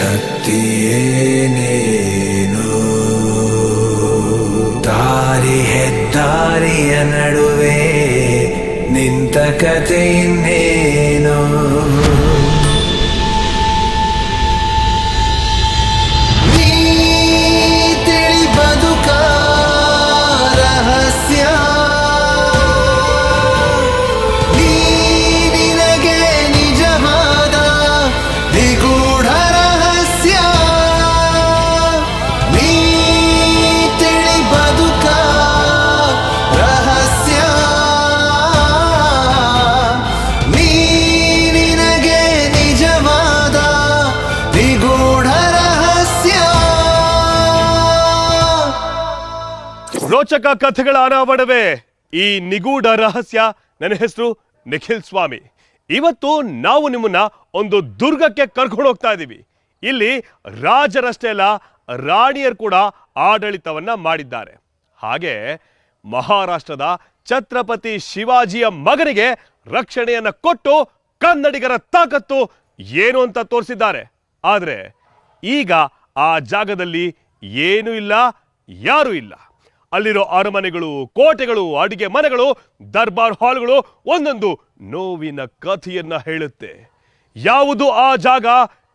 ನಿಜ ಶಕ್ತಿಯೇನೇನು ದಾರಿ ಹೆದ್ದಾರಿಯ ನಡುವೆ ನಿಂತ ಇನ್ನೇನು? ರೋಚಕ ಕಥೆಗಳ ಅನಾವರಣವೇ ಈ ನಿಗೂಢ ರಹಸ್ಯ. ನನ್ನ ಹೆಸರು ನಿಖಿಲ್ ಸ್ವಾಮಿ. ಇವತ್ತು ನಾವು ನಿಮ್ಮನ್ನ ಒಂದು ದುರ್ಗಕ್ಕೆ ಕರ್ಕೊಂಡು ಹೋಗ್ತಾ ಇದ್ದೀವಿ. ಇಲ್ಲಿ ರಾಜರಷ್ಟೇ ಅಲ್ಲ, ರಾಣಿಯರು ಕೂಡ ಆಡಳಿತವನ್ನ ಮಾಡಿದ್ದಾರೆ. ಹಾಗೆ ಮಹಾರಾಷ್ಟ್ರದ ಛತ್ರಪತಿ ಶಿವಾಜಿಯ ಮಗನಿಗೆ ರಕ್ಷಣೆಯನ್ನ ಕೊಟ್ಟು ಕನ್ನಡಿಗರ ತಾಕತ್ತು ಏನು ಅಂತ ತೋರಿಸಿದ್ದಾರೆ. ಆದರೆ ಈಗ ಆ ಜಾಗದಲ್ಲಿ ಏನೂ ಇಲ್ಲ, ಯಾರೂ ಇಲ್ಲ. ಅಲ್ಲಿರೋ ಅರಮನೆಗಳು, ಕೋಟೆಗಳು, ಅಡಿಗೆ ಮನೆಗಳು, ದರ್ಬಾರ್ ಹಾಲ್ಗಳು ಒಂದೊಂದು ನೋವಿನ ಕಥೆಯನ್ನ ಹೇಳುತ್ತೆ. ಯಾವುದು ಆ ಜಾಗ?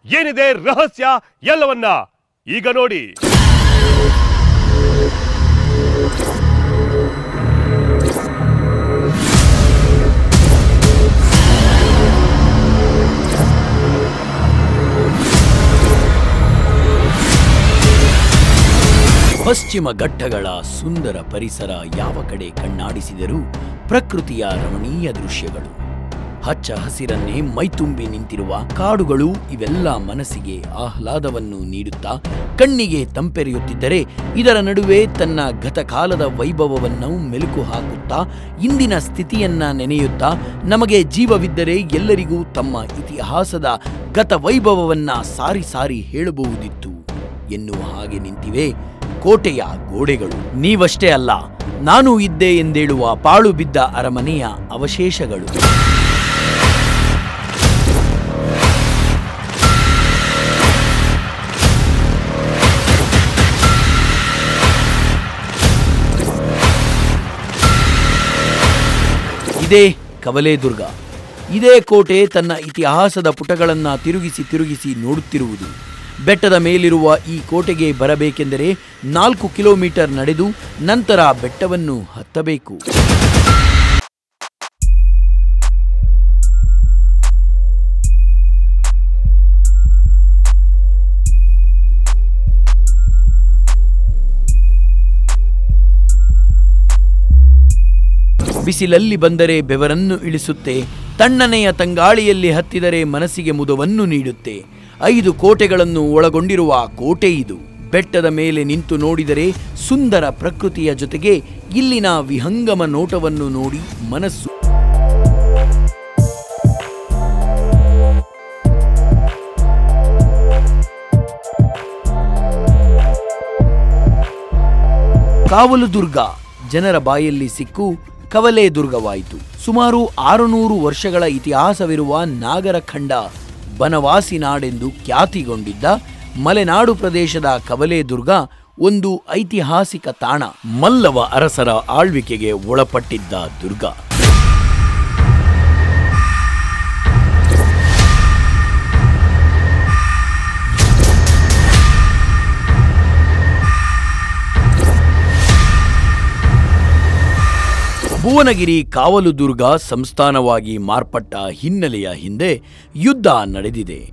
ಏನಿದೆ ರಹಸ್ಯ? ಎಲ್ಲವನ್ನ ಈಗ ನೋಡಿ. ಪಶ್ಚಿಮ ಘಟ್ಟಗಳ ಸುಂದರ ಪರಿಸರ ಯಾವ ಕಡೆ ಕಣ್ಣಾಡಿಸಿದರೂ ಪ್ರಕೃತಿಯ ರಮಣೀಯ ದೃಶ್ಯಗಳು. ಹಚ್ಚ ಹಸಿರನ್ನೇ ಮೈತುಂಬಿ ನಿಂತಿರುವ ಕಾಡುಗಳು ಇವೆಲ್ಲ ಮನಸ್ಸಿಗೆ ಆಹ್ಲಾದವನ್ನು ನೀಡುತ್ತಾ ಕಣ್ಣಿಗೆ ತಂಪೆರೆಯುತ್ತಿದ್ದರೆ ಇದರ ನಡುವೆ ತನ್ನ ಗತಕಾಲದ ವೈಭವವನ್ನು ಮೆಲುಕು ಹಾಕುತ್ತಾ ಇಂದಿನ ಸ್ಥಿತಿಯನ್ನ ನೆನೆಯುತ್ತಾ ನಮಗೆ ಜೀವವಿದ್ದರೆ ಎಲ್ಲರಿಗೂ ತಮ್ಮ ಇತಿಹಾಸದ ಗತ ವೈಭವವನ್ನ ಸಾರಿ ಸಾರಿ ಹೇಳಬಹುದಿತ್ತು. ಎನ್ನುವ ಹಾಗೆ ನಿಂತಿವೆ ಕೋಟೆಯ ಗೋಡೆಗಳು. ನೀವಷ್ಟೇ ಅಲ್ಲ, ನಾನು ಇದ್ದೆ ಎಂದೇಳುವ ಪಾಳು ಬಿದ್ದ ಅರಮನೆಯ ಅವಶೇಷಗಳು. ಇದೇ ಕವಲೇದುರ್ಗ ಇದೇ ಕೋಟೆ ತನ್ನ ಇತಿಹಾಸದ ಪುಟಗಳನ್ನ ತಿರುಗಿಸಿ ತಿರುಗಿಸಿ ನೋಡುತ್ತಿರುವುದು. ಬೆಟ್ಟದ ಮೇಲಿರುವ ಈ ಕೋಟೆಗೆ ಬರಬೇಕೆಂದರೆ ನಾಲ್ಕು ಕಿಲೋಮೀಟರ್ ನಡೆದು ನಂತರ ಬೆಟ್ಟವನ್ನು ಹತ್ತಬೇಕು. ಬಿಸಿಲಲ್ಲಿ ಬಂದರೆ ಬೆವರನ್ನು ಇಳಿಸುತ್ತೆ. ತಣ್ಣನೆಯ ತಂಗಾಳಿಯಲ್ಲಿ ಹತ್ತಿದರೆ ಮನಸ್ಸಿಗೆ ಮುದವನ್ನು ನೀಡುತ್ತೆ. ಐದು ಕೋಟೆಗಳನ್ನು ಒಳಗೊಂಡಿರುವ ಕೋಟೆ ಇದು. ಬೆಟ್ಟದ ಮೇಲೆ ನಿಂತು ನೋಡಿದರೆ ಸುಂದರ ಪ್ರಕೃತಿಯ ಜೊತೆಗೆ ಇಲ್ಲಿನ ವಿಹಂಗಮ ನೋಟವನ್ನು ನೋಡಿ ಮನಸ್ಸು ಕಾವಲು ದುರ್ಗ. ಜನರ ಬಾಯಲ್ಲಿ ಸಿಕ್ಕು ಕವಲೆ ದುರ್ಗವಾಯಿತು. ಸುಮಾರು ಆರುನೂರು ವರ್ಷಗಳ ಇತಿಹಾಸವಿರುವ ನಾಗರಖಂಡ ಬನವಾಸಿ ನಾಡೆಂದು ಖ್ಯಾತಿಗೊಂಡಿದ್ದ ಮಲೆನಾಡು ಪ್ರದೇಶದ ಕವಲೆ ದುರ್ಗ ಒಂದು ಐತಿಹಾಸಿಕ ತಾಣ ಮಲ್ಲವ ಅರಸರ ಆಳ್ವಿಕೆಗೆ ಒಳಪಟ್ಟಿದ್ದ ದುರ್ಗ. ಭುವನಗಿರಿ ಕಾವಲು ದುರ್ಗ ಸಂಸ್ಥಾನವಾಗಿ ಮಾರ್ಪಟ್ಟ ಹಿನ್ನೆಲೆಯ ಹಿಂದೆ ಯುದ್ಧ ನಡೆದಿದೆ.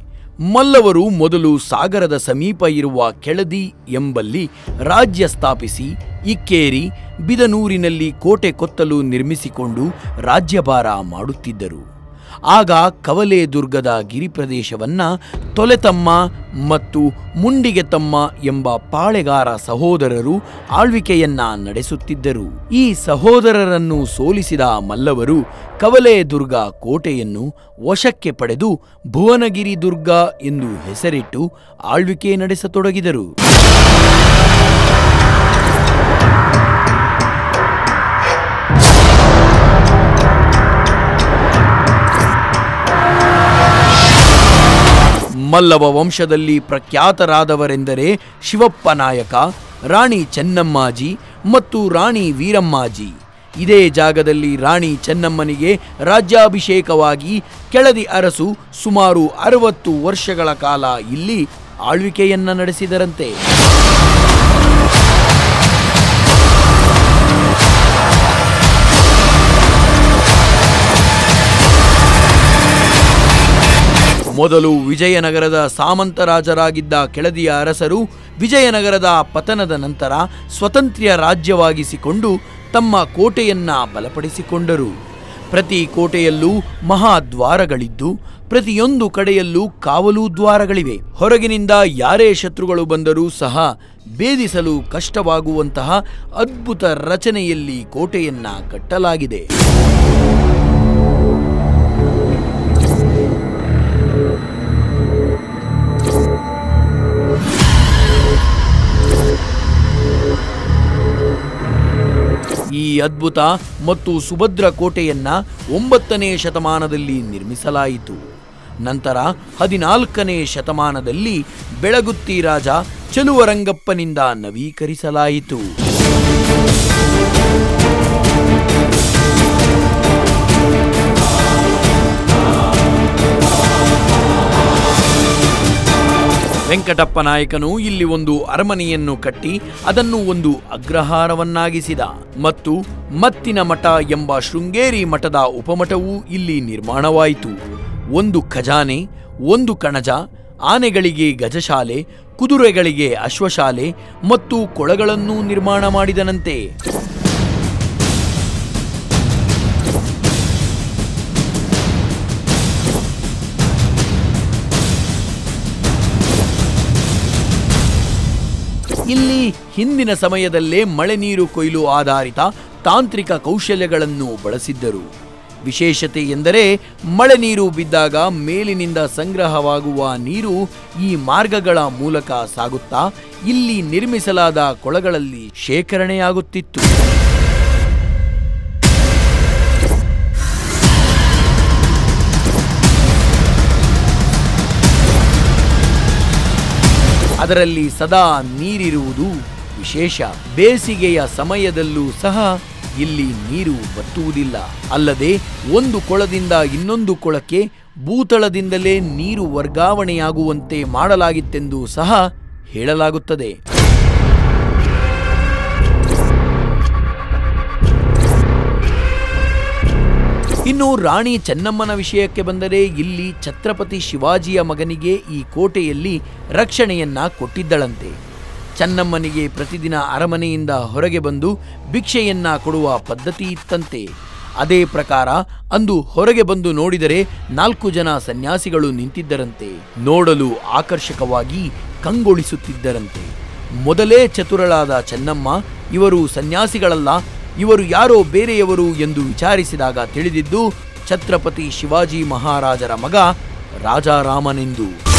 ಮಲ್ಲವರು ಮೊದಲು ಸಾಗರದ ಸಮೀಪ ಇರುವ ಕೆಳದಿ ಎಂಬಲ್ಲಿ ರಾಜ್ಯ ಸ್ಥಾಪಿಸಿ, ಇಕ್ಕೇರಿ, ಬಿದನೂರಿನಲ್ಲಿ ಕೋಟೆ ಕೊತ್ತಲು ನಿರ್ಮಿಸಿಕೊಂಡು ರಾಜ್ಯಭಾರ ಮಾಡುತ್ತಿದ್ದರು. ಆಗ ಕವಲೆ ದುರ್ಗದ ಗಿರಿಪ್ರದೇಶವನ್ನ ತೊಲೆತಮ್ಮ ಮತ್ತು ಮುಂಡಿಗೆ ತಮ್ಮ ಎಂಬ ಪಾಳೆಗಾರ ಸಹೋದರರು ಆಳ್ವಿಕೆಯನ್ನ ನಡೆಸುತ್ತಿದ್ದರು. ಈ ಸಹೋದರರನ್ನು ಸೋಲಿಸಿದ ಮಲ್ಲವರು ಕವಲೆ ದುರ್ಗ ಕೋಟೆಯನ್ನು ವಶಕ್ಕೆ ಪಡೆದು ಭುವನಗಿರಿ ದುರ್ಗ ಎಂದು ಹೆಸರಿಟ್ಟು ಆಳ್ವಿಕೆ ನಡೆಸತೊಡಗಿದರು. ಮಲ್ಲವ ವಂಶದಲ್ಲಿ ಪ್ರಖ್ಯಾತರಾದವರೆಂದರೆ ಶಿವಪ್ಪ ನಾಯಕ, ರಾಣಿ ಚೆನ್ನಮ್ಮಾಜಿ ಮತ್ತು ರಾಣಿ ವೀರಮ್ಮಾಜಿ. ಇದೇ ಜಾಗದಲ್ಲಿ ರಾಣಿ ಚೆನ್ನಮ್ಮನಿಗೆ ರಾಜ್ಯಾಭಿಷೇಕವಾಗಿ ಕೆಳದಿ ಅರಸು ಸುಮಾರು ಅರವತ್ತು ವರ್ಷಗಳ ಕಾಲ ಇಲ್ಲಿ ಆಳ್ವಿಕೆಯನ್ನ ನಡೆಸಿದರಂತೆ. ಮೊದಲು ವಿಜಯನಗರದ ಸಾಮಂತರಾಜರಾಗಿದ್ದ ಕೆಳದಿಯ ಅರಸರು ವಿಜಯನಗರದ ಪತನದ ನಂತರ ಸ್ವತಂತ್ರ ರಾಜ್ಯವಾಗಿಸಿಕೊಂಡು ತಮ್ಮ ಕೋಟೆಯನ್ನ ಬಲಪಡಿಸಿಕೊಂಡರು. ಪ್ರತಿ ಕೋಟೆಯಲ್ಲೂ ಮಹಾದ್ವಾರಗಳಿದ್ದು, ಪ್ರತಿಯೊಂದು ಕಡೆಯಲ್ಲೂ ಕಾವಲು ದ್ವಾರಗಳಿವೆ. ಹೊರಗಿನಿಂದ ಯಾರೇ ಶತ್ರುಗಳು ಬಂದರೂ ಸಹ ಭೇದಿಸಲು ಕಷ್ಟವಾಗುವಂತಹ ಅದ್ಭುತ ರಚನೆಯಲ್ಲಿ ಕೋಟೆಯನ್ನ ಕಟ್ಟಲಾಗಿದೆ. ಈ ಅದ್ಭುತ ಮತ್ತು ಸುಭದ್ರ ಕೋಟೆಯನ್ನ ಒಂಬತ್ತನೇ ಶತಮಾನದಲ್ಲಿ ನಿರ್ಮಿಸಲಾಯಿತು. ನಂತರ ಹದಿನಾಲ್ಕನೇ ಶತಮಾನದಲ್ಲಿ ಬೆಳಗುತ್ತಿ ರಾಜ ಚಲುವರಂಗಪ್ಪನಿಂದ ನವೀಕರಿಸಲಾಯಿತು. ವೆಂಕಟಪ್ಪ ನಾಯಕನು ಇಲ್ಲಿ ಒಂದು ಅರಮನೆಯನ್ನು ಕಟ್ಟಿ ಅದನ್ನು ಒಂದು ಅಗ್ರಹಾರವನ್ನಾಗಿಸಿದ. ಮತ್ತು ಮತ್ತಿನ ಮಠ ಎಂಬ ಶೃಂಗೇರಿ ಮಠದ ಉಪಮಠವೂ ಇಲ್ಲಿ ನಿರ್ಮಾಣವಾಯಿತು. ಒಂದು ಖಜಾನೆ, ಒಂದು ಕಣಜ, ಆನೆಗಳಿಗೆ ಗಜಶಾಲೆ, ಕುದುರೆಗಳಿಗೆ ಅಶ್ವಶಾಲೆ ಮತ್ತು ಕೊಳಗಳನ್ನು ನಿರ್ಮಾಣ ಮಾಡಿದನಂತೆ. ಇಲ್ಲಿ ಹಿಂದಿನ ಸಮಯದಲ್ಲೇ ಮಳೆ ನೀರು ಕೊಯ್ಲು ಆಧಾರಿತ ತಾಂತ್ರಿಕ ಕೌಶಲ್ಯಗಳನ್ನು ಬಳಸಿದ್ದರು. ವಿಶೇಷತೆ ಎಂದರೆ ಮಳೆ ನೀರು ಬಿದ್ದಾಗ ಮೇಲಿನಿಂದ ಸಂಗ್ರಹವಾಗುವ ನೀರು ಈ ಮಾರ್ಗಗಳ ಮೂಲಕ ಸಾಗುತ್ತಾ ಇಲ್ಲಿ ನಿರ್ಮಿಸಲಾದ ಕೊಳಗಳಲ್ಲಿ ಶೇಖರಣೆಯಾಗುತ್ತಿತ್ತು. ಅದರಲ್ಲಿ ಸದಾ ನೀರಿರುವುದು ವಿಶೇಷ. ಬೇಸಿಗೆಯ ಸಮಯದಲ್ಲೂ ಸಹ ಇಲ್ಲಿ ನೀರು ಬತ್ತುವುದಿಲ್ಲ. ಅಲ್ಲದೆ ಒಂದು ಕೊಳದಿಂದ ಇನ್ನೊಂದು ಕೊಳಕ್ಕೆ ಭೂತಳದಿಂದಲೇ ನೀರು ವರ್ಗಾವಣೆಯಾಗುವಂತೆ ಮಾಡಲಾಗಿತ್ತೆಂದು ಸಹ ಹೇಳಲಾಗುತ್ತದೆ. ಇನ್ನು ರಾಣಿ ಚೆನ್ನಮ್ಮನ ವಿಷಯಕ್ಕೆ ಬಂದರೆ ಇಲ್ಲಿ ಛತ್ರಪತಿ ಶಿವಾಜಿಯ ಮಗನಿಗೆ ಈ ಕೋಟೆಯಲ್ಲಿ ರಕ್ಷಣೆಯನ್ನ ಕೊಟ್ಟಿದ್ದಳಂತೆ. ಚೆನ್ನಮ್ಮನಿಗೆ ಪ್ರತಿದಿನ ಅರಮನೆಯಿಂದ ಹೊರಗೆ ಬಂದು ಭಿಕ್ಷೆಯನ್ನ ಕೊಡುವ ಪದ್ಧತಿ ಇತ್ತಂತೆ. ಅದೇ ಪ್ರಕಾರ ಅಂದು ಹೊರಗೆ ಬಂದು ನೋಡಿದರೆ ನಾಲ್ಕು ಜನ ಸನ್ಯಾಸಿಗಳು ನಿಂತಿದ್ದರಂತೆ. ನೋಡಲು ಆಕರ್ಷಕವಾಗಿ ಕಂಗೊಳಿಸುತ್ತಿದ್ದರಂತೆ. ಮೊದಲೇ ಚತುರಳಾದ ಚೆನ್ನಮ್ಮ ಇವರು ಸನ್ಯಾಸಿಗಳಲ್ಲ ಇವರು ಯಾರೋ ಬೇರೆಯವರು ಎಂದು ವಿಚಾರಿಸಿದಾಗ ತಿಳಿದಿದ್ದು, ಛತ್ರಪತಿ ಶಿವಾಜಿ ಮಹಾರಾಜರ ಮಗ ರಾಜಾರಾಮನೆಂದು.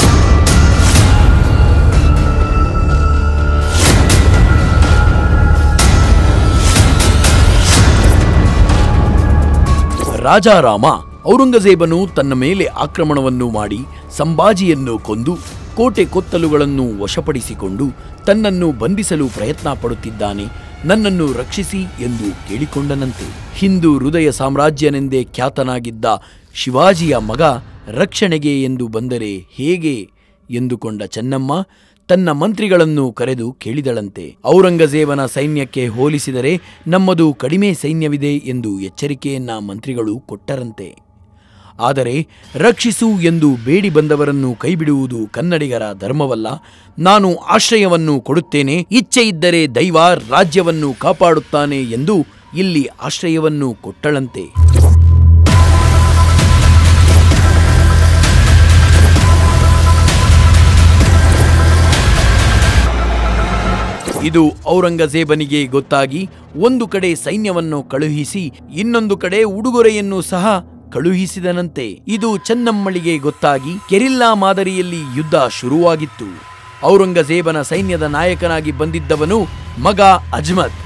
ರಾಜಾರಾಮ ಔರಂಗಜೇಬನು ತನ್ನ ಮೇಲೆ ಆಕ್ರಮಣವನ್ನು ಮಾಡಿ ಸಂಭಾಜಿಯನ್ನು ಕೊಂದು ಕೋಟೆ ಕೊತ್ತಲುಗಳನ್ನು ವಶಪಡಿಸಿಕೊಂಡು ತನ್ನನ್ನು ಬಂಧಿಸಲು ಪ್ರಯತ್ನ ಪಡುತ್ತಿದ್ದಾನೆ. ನನ್ನನ್ನು ರಕ್ಷಿಸಿ ಎಂದು ಕೇಳಿಕೊಂಡನಂತೆ. ಹಿಂದೂ ಹೃದಯ ಸಾಮ್ರಾಜ್ಯನೆಂದೇ ಖ್ಯಾತನಾಗಿದ್ದ ಶಿವಾಜಿಯ ಮಗ ರಕ್ಷಣೆಗೆ ಎಂದು ಬಂದರೆ ಹೇಗೆ? ಎಂದುಕೊಂಡ ಚೆನ್ನಮ್ಮ ತನ್ನ ಮಂತ್ರಿಗಳನ್ನು ಕರೆದು ಕೇಳಿದಳಂತೆ. ಔರಂಗಜೇಬನ ಸೈನ್ಯಕ್ಕೆ ಹೋಲಿಸಿದರೆ ನಮ್ಮದು ಕಡಿಮೆ ಸೈನ್ಯವಿದೆ ಎಂದು ಎಚ್ಚರಿಕೆಯನ್ನ ಮಂತ್ರಿಗಳು ಕೊಟ್ಟರಂತೆ. ಆದರೆ ರಕ್ಷಿಸು ಎಂದು ಬೇಡಿ ಬಂದವರನ್ನು ಕೈಬಿಡುವುದು ಕನ್ನಡಿಗರ ಧರ್ಮವಲ್ಲ. ನಾನು ಆಶ್ರಯವನ್ನು ಕೊಡುತ್ತೇನೆ. ಇಚ್ಛೆ ಇದ್ದರೆ ದೈವ ರಾಜ್ಯವನ್ನು ಕಾಪಾಡುತ್ತಾನೆ ಎಂದು ಇಲ್ಲಿ ಆಶ್ರಯವನ್ನು ಕೊಟ್ಟಳಂತೆ. ಇದು ಔರಂಗಜೇಬನಿಗೆ ಗೊತ್ತಾಗಿ ಒಂದು ಕಡೆ ಸೈನ್ಯವನ್ನು ಕಳುಹಿಸಿ ಇನ್ನೊಂದು ಕಡೆ ಉಡುಗೊರೆಯನ್ನು ಸಹ ಕಳುಹಿಸಿದನಂತೆ. ಇದು ಚೆನ್ನಮ್ಮಳಿಗೆ ಗೊತ್ತಾಗಿ ಕೆರಿಲ್ಲಾ ಮಾದರಿಯಲ್ಲಿ ಯುದ್ಧ ಶುರುವಾಗಿತ್ತು. ಔರಂಗಜೇಬನ ಸೈನ್ಯದ ನಾಯಕನಾಗಿ ಬಂದಿದ್ದವನು ಮಗ ಅಜ್ಮದ್.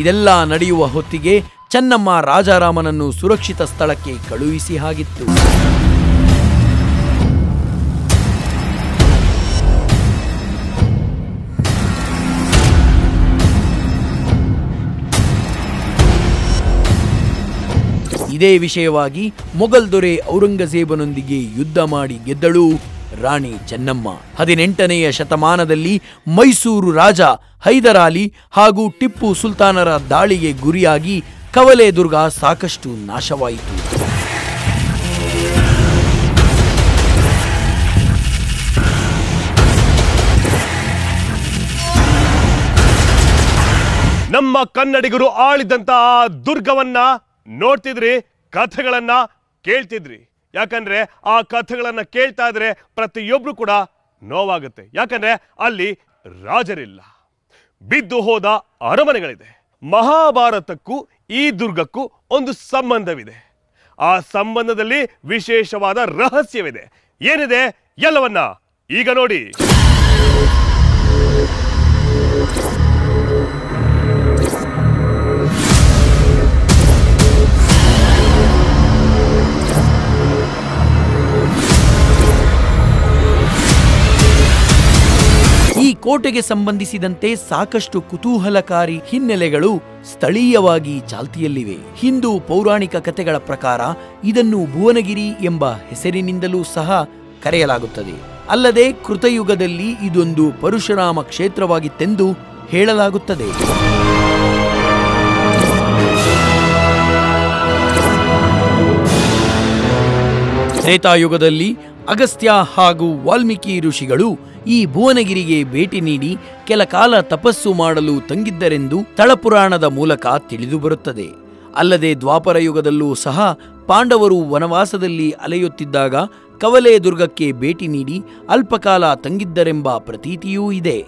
ಇದೆಲ್ಲ ನಡೆಯುವ ಹೊತ್ತಿಗೆ ಚೆನ್ನಮ್ಮ ರಾಜಾರಾಮನನ್ನು ಸುರಕ್ಷಿತ ಸ್ಥಳಕ್ಕೆ ಕಳುಹಿಸಿ ಹಾಗಿತ್ತು. ಇದೇ ವಿಷಯವಾಗಿ ಮೊಘಲ್ ದೊರೆ ಔರಂಗಜೇಬನೊಂದಿಗೆ ಯುದ್ಧ ಮಾಡಿ ಗೆದ್ದಳು ರಾಣಿ ಚೆನ್ನಮ್ಮ. ಹದಿನೆಂಟನೆಯ ಶತಮಾನದಲ್ಲಿ ಮೈಸೂರು ರಾಜ ಹೈದರಾಲಿ ಹಾಗೂ ಟಿಪ್ಪು ಸುಲ್ತಾನರ ದಾಳಿಗೆ ಗುರಿಯಾಗಿ ಕವಲೆ ದುರ್ಗ ಸಾಕಷ್ಟು ನಾಶವಾಯಿತು. ನಮ್ಮ ಕನ್ನಡಿಗರು ಆಳಿದಂತಹ ದುರ್ಗವನ್ನ ನೋಡ್ತಿದ್ರಿ, ಕಥೆಗಳನ್ನ ಕೇಳ್ತಿದ್ರಿ. ಯಾಕಂದ್ರೆ ಆ ಕಥೆಗಳನ್ನ ಕೇಳ್ತಾ ಇದ್ರೆ ಪ್ರತಿಯೊಬ್ರು ಕೂಡ ನೋವಾಗುತ್ತೆ. ಯಾಕಂದ್ರೆ ಅಲ್ಲಿ ರಾಜರಿಲ್ಲ. ಬಿದ್ದು ಹೋದ ಅರಮನೆಗಳಿದೆ. ಮಹಾಭಾರತಕ್ಕೂ ಈ ದುರ್ಗಕ್ಕೂ ಒಂದು ಸಂಬಂಧವಿದೆ. ಆ ಸಂಬಂಧದಲ್ಲಿ ವಿಶೇಷವಾದ ರಹಸ್ಯವಿದೆ. ಏನಿದೆ? ಎಲ್ಲವನ್ನ ಈಗ ನೋಡಿ. ಕೋಟೆಗೆ ಸಂಬಂಧಿಸಿದಂತೆ ಸಾಕಷ್ಟು ಕುತೂಹಲಕಾರಿ ಹಿನ್ನೆಲೆಗಳು ಸ್ಥಳೀಯವಾಗಿ ಚಾಲ್ತಿಯಲ್ಲಿವೆ. ಹಿಂದೂ ಪೌರಾಣಿಕ ಕಥೆಗಳ ಪ್ರಕಾರ ಇದನ್ನು ಭುವನಗಿರಿ ಎಂಬ ಹೆಸರಿನಿಂದಲೂ ಸಹ ಕರೆಯಲಾಗುತ್ತದೆ. ಅಲ್ಲದೆ ಕೃತಯುಗದಲ್ಲಿ ಇದೊಂದು ಪರಶುರಾಮ ಕ್ಷೇತ್ರವಾಗಿತ್ತೆಂದು ಹೇಳಲಾಗುತ್ತದೆ. ತ್ರೇತಾಯುಗದಲ್ಲಿ ಅಗಸ್ತ್ಯ ಹಾಗೂ ವಾಲ್ಮೀಕಿ ಋಷಿಗಳು ಈ ಭುವನಗಿರಿಗೆ ಭೇಟಿ ನೀಡಿ ಕೆಲ ಕಾಲ ತಪಸ್ಸು ಮಾಡಲು ತಂಗಿದ್ದರೆಂದು ತಳಪುರಾಣದ ಮೂಲಕ ತಿಳಿದುಬರುತ್ತದೆ. ಅಲ್ಲದೆ ದ್ವಾಪರ ಯುಗದಲ್ಲೂ ಸಹ ಪಾಂಡವರು ವನವಾಸದಲ್ಲಿ ಅಲೆಯುತ್ತಿದ್ದಾಗ ಕವಲೆ ದುರ್ಗಕ್ಕೆ ಭೇಟಿ ನೀಡಿ ಅಲ್ಪಕಾಲ ತಂಗಿದ್ದರೆಂಬ ಪ್ರತೀತಿಯೂ ಇದೆ.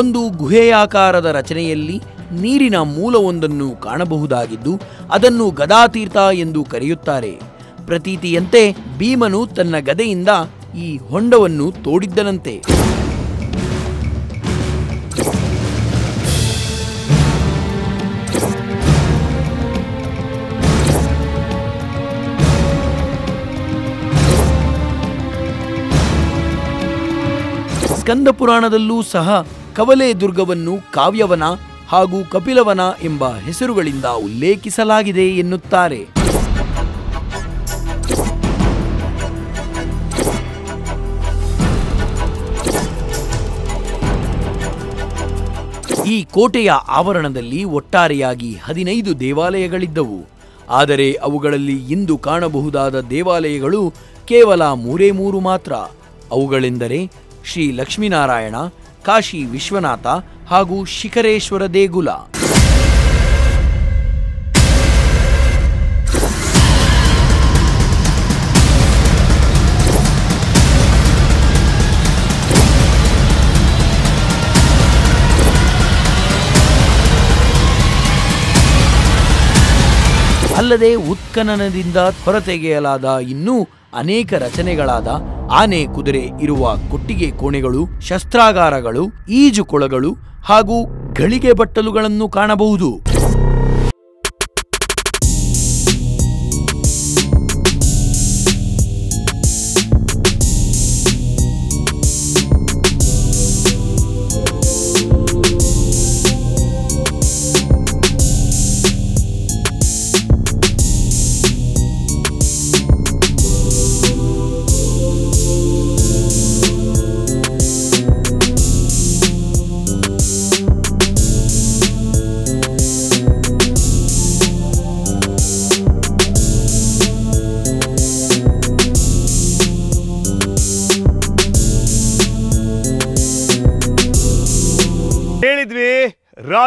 ಒಂದು ಗುಹೆಯಾಕಾರದ ರಚನೆಯಲ್ಲಿ ನೀರಿನ ಮೂಲವೊಂದನ್ನು ಕಾಣಬಹುದಾಗಿದ್ದು ಅದನ್ನು ಗದಾತೀರ್ಥ ಎಂದು ಕರೆಯುತ್ತಾರೆ. ಪ್ರತೀತಿಯಂತೆ ಭೀಮನು ತನ್ನ ಗದೆಯಿಂದ ಈ ಹೊಂಡವನ್ನು ತೋಡಿದ್ದನಂತೆ. ಸ್ಕಂದ ಪುರಾಣದಲ್ಲೂ ಸಹ ಕವಲೆ ದುರ್ಗವನ್ನು ಕಾವ್ಯವನ ಹಾಗೂ ಕಪಿಲವನ ಎಂಬ ಹೆಸರುಗಳಿಂದ ಉಲ್ಲೇಖಿಸಲಾಗಿದೆ ಎನ್ನುತ್ತಾರೆ. ಈ ಕೋಟೆಯ ಆವರಣದಲ್ಲಿ ಒಟ್ಟಾರೆಯಾಗಿ ಹದಿನೈದು ದೇವಾಲಯಗಳಿದ್ದವು. ಆದರೆ ಅವುಗಳಲ್ಲಿ ಇಂದು ಕಾಣಬಹುದಾದ ದೇವಾಲಯಗಳು ಕೇವಲ ಮೂರೇ ಮೂರು ಮಾತ್ರ. ಅವುಗಳೆಂದರೆ ಶ್ರೀ ಲಕ್ಷ್ಮೀನಾರಾಯಣ, ಕಾಶಿ ವಿಶ್ವನಾಥ ಹಾಗೂ ಶಿಖರೇಶ್ವರ ದೇಗುಲ. ಅಲ್ಲದೆ ಉತ್ಖನನದಿಂದ ಹೊರತೆಗೆಯಲಾದ ಇನ್ನೂ ಅನೇಕ ರಚನೆಗಳಾದ ಆನೆ ಕುದುರೆ ಇರುವ ಕೊಟ್ಟಿಗೆ ಕೋಣೆಗಳು, ಶಸ್ತ್ರಾಗಾರಗಳು ಈಜುಕೊಳಗಳು ಹಾಗೂ ಗಳಿಗೆ ಬಟ್ಟಲುಗಳನ್ನು ಕಾಣಬಹುದು.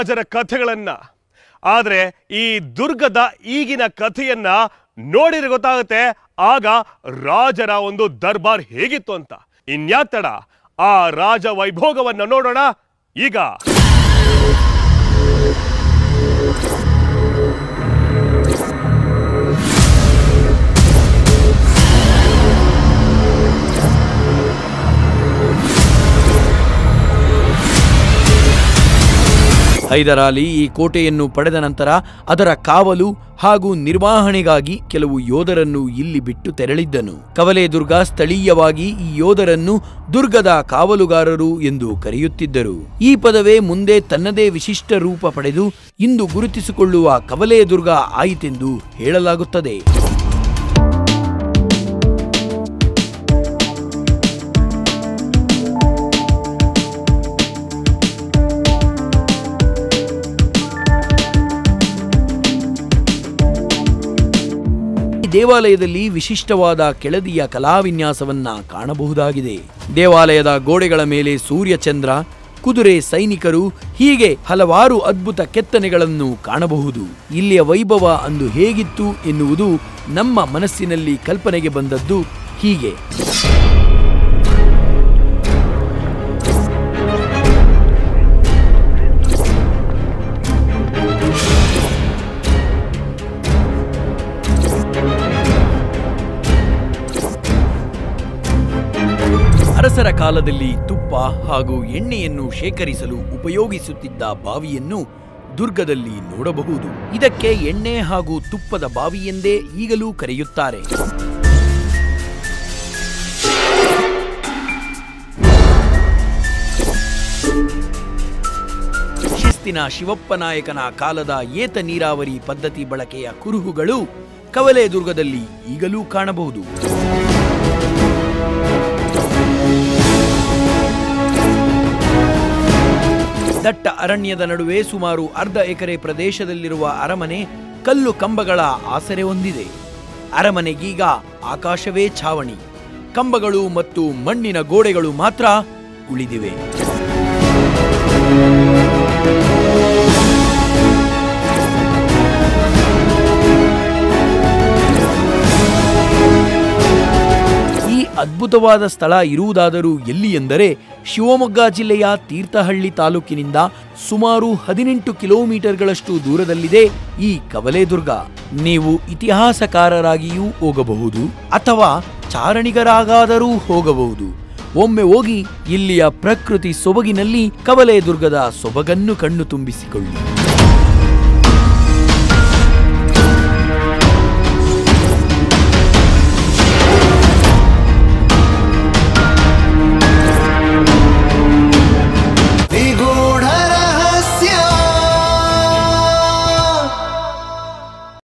ರಾಜರ ಕಥೆಗಳನ್ನ. ಆದರೆ ಈ ದುರ್ಗದ ಈಗಿನ ಕಥೆಯನ್ನ ನೋಡಿದ್ರೆ ಗೊತ್ತಾಗುತ್ತೆ, ಆಗ ರಾಜರ ಒಂದು ದರ್ಬಾರ್ ಹೇಗಿತ್ತು ಅಂತ. ಇನ್ಯಾತಡ ತಡ ಆ ರಾಜ ವೈಭೋಗವನ್ನ ನೋಡೋಣ. ಈಗ. ಹೈದರಾಲಿ ಈ ಕೋಟೆಯನ್ನು ಪಡೆದ ನಂತರ ಅದರ ಕಾವಲು ಹಾಗೂ ನಿರ್ವಹಣೆಗಾಗಿ ಕೆಲವು ಯೋಧರನ್ನು ಇಲ್ಲಿ ಬಿಟ್ಟು ತೆರಳಿದ್ದನು. ಕವಲೆ ದುರ್ಗ ಸ್ಥಳೀಯವಾಗಿ ಈ ಯೋಧರನ್ನು ದುರ್ಗದ ಕಾವಲುಗಾರರು ಎಂದು ಕರೆಯುತ್ತಿದ್ದರು. ಈ ಪದವೇ ಮುಂದೆ ತನ್ನದೇ ವಿಶಿಷ್ಟ ರೂಪ ಪಡೆದು ಇಂದು ಗುರುತಿಸಿಕೊಳ್ಳುವ ಕವಲೆ ದುರ್ಗ ಆಯಿತೆಂದು ಹೇಳಲಾಗುತ್ತದೆ. ದೇವಾಲಯದಲ್ಲಿ ವಿಶಿಷ್ಟವಾದ ಕೆಳದಿಯ ಕಲಾವಿನ್ಯಾಸವನ್ನ ಕಾಣಬಹುದಾಗಿದೆ. ದೇವಾಲಯದ ಗೋಡೆಗಳ ಮೇಲೆ ಸೂರ್ಯಚಂದ್ರ, ಕುದುರೆ ಸೈನಿಕರು, ಹೀಗೆ ಹಲವಾರು ಅದ್ಭುತ ಕೆತ್ತನೆಗಳನ್ನು ಕಾಣಬಹುದು. ಇಲ್ಲಿಯ ವೈಭವ ಅಂದು ಹೇಗಿತ್ತು ಎನ್ನುವುದು ನಮ್ಮ ಮನಸ್ಸಿನಲ್ಲಿ ಕಲ್ಪನೆಗೆ ಬಂದದ್ದು ಹೀಗೆ. ಅರಸರ ಕಾಲದಲ್ಲಿ ತುಪ್ಪ ಹಾಗೂ ಎಣ್ಣೆಯನ್ನು ಶೇಖರಿಸಲು ಉಪಯೋಗಿಸುತ್ತಿದ್ದ ಬಾವಿಯನ್ನು ದುರ್ಗದಲ್ಲಿ ನೋಡಬಹುದು. ಇದಕ್ಕೆ ಎಣ್ಣೆ ಹಾಗೂ ತುಪ್ಪದ ಬಾವಿ ಎಂದೇ ಈಗಲೂ ಕರೆಯುತ್ತಾರೆ. ಶಿಸ್ತಿನ ಶಿವಪ್ಪ ನಾಯಕನ ಕಾಲದ ಏತ ನೀರಾವರಿ ಪದ್ಧತಿ ಬಳಕೆಯ ಕುರುಹುಗಳು ಕವಲೆ ದುರ್ಗದಲ್ಲಿ ಈಗಲೂ ಕಾಣಬಹುದು. ದಟ್ಟ ಅರಣ್ಯದ ನಡುವೆ ಸುಮಾರು ಅರ್ಧ ಎಕರೆ ಪ್ರದೇಶದಲ್ಲಿರುವ ಅರಮನೆ ಕಲ್ಲು ಕಂಬಗಳ ಆಸರೆ ಹೊಂದಿದೆ. ಅರಮನೆಗೀಗ ಆಕಾಶವೇ ಛಾವಣಿ. ಕಂಬಗಳು ಮತ್ತು ಮಣ್ಣಿನ ಗೋಡೆಗಳು ಮಾತ್ರ ಉಳಿದಿವೆ. ಅದ್ಭುತವಾದ ಸ್ಥಳ ಇರುವುದಾದರೂ ಎಲ್ಲಿ ಎಂದರೆ ಶಿವಮೊಗ್ಗ ಜಿಲ್ಲೆಯ ತೀರ್ಥಹಳ್ಳಿ ತಾಲೂಕಿನಿಂದ ಸುಮಾರು ಹದಿನೆಂಟು ಕಿಲೋಮೀಟರ್ಗಳಷ್ಟು ದೂರದಲ್ಲಿದೆ ಈ ಕವಲೇದುರ್ಗ. ನೀವು ಇತಿಹಾಸಕಾರರಾಗಿಯೂ ಹೋಗಬಹುದು ಅಥವಾ ಚಾರಣಿಗರಾಗಾದರೂ ಹೋಗಬಹುದು. ಒಮ್ಮೆ ಹೋಗಿ ಇಲ್ಲಿಯ ಪ್ರಕೃತಿ ಸೊಬಗಿನಲ್ಲಿ ಕವಲೇದುರ್ಗದ ಸೊಬಗನ್ನು ಕಣ್ಣು ತುಂಬಿಸಿಕೊಳ್ಳಿ.